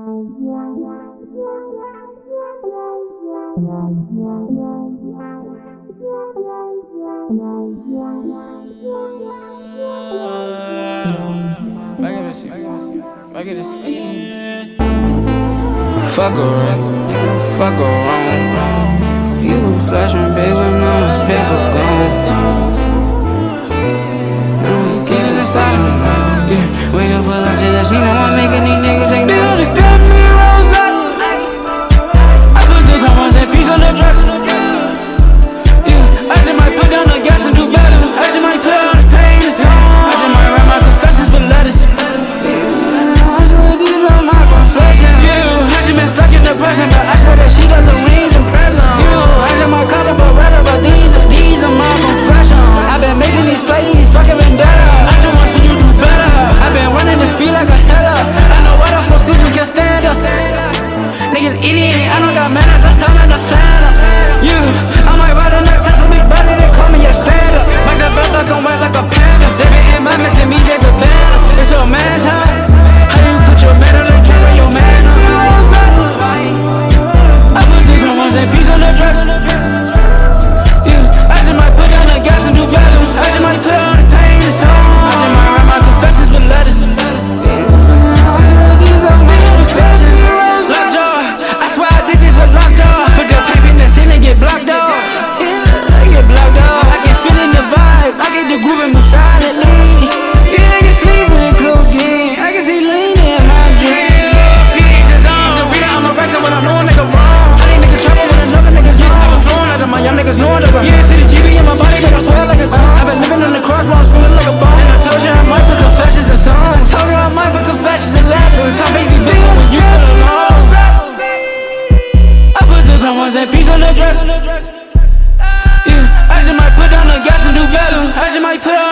Back at the scene. Back at the scene. Fuck around, fuck around. You was flashing big when my paper gone. Now he's getting inside of me. Yeah, wake up, pull up to the scene. I'm making these niggas ain't Building been stuck in depression, but I swear that she got the rings and presents. Yeah, I just might call her Beretta, but these are these are my confessions. I've been making these plays, fucking vendetta. I just want to see you do better. I've been running the speed like a header. I know what the four seasons can stand us. Niggas idiot, I don't got manners, that's how I'm the fan up. the groove and move silently. I can sleep with cocaine. I can see lean in my dream. I'm a I know a nigga wrong. I trouble another nigga's wrong. I'm flowing out of my young niggas see the GB in my body, like a. I've been living the crosswalks, feeling like a. And I told you I confessions songs. Told her I confessions time you feel alone. I put the and peace on the dress. my on.